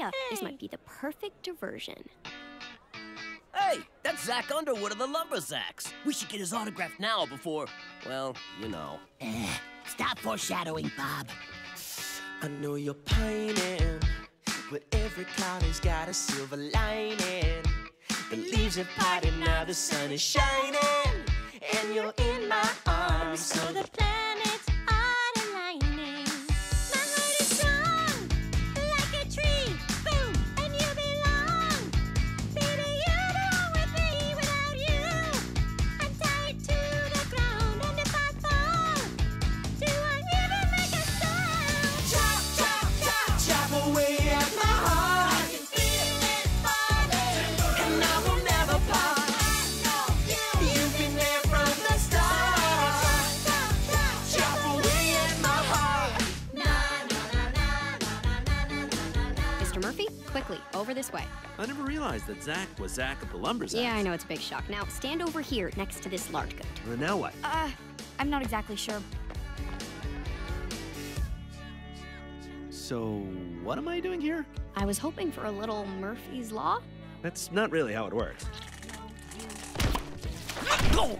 Yeah, this might be the perfect diversion. Hey, that's Zack Underwood of the Lumbersacks. We should get his autograph now before, well, you know. Eh, stop foreshadowing, Bob. I know you're pining, but every cloud has got a silver lining. The leaves have parted, now the sun is shining, and you're in my arms. Mr. Murphy, quickly, over this way. I never realized that Zack was Zack of the Lumbersacks. Yeah, I know it's a big shock. Now, stand over here next to this large goat. Well, now what? Uh, I'm not exactly sure. So, what am I doing here? I was hoping for a little Murphy's Law. That's not really how it works. Go!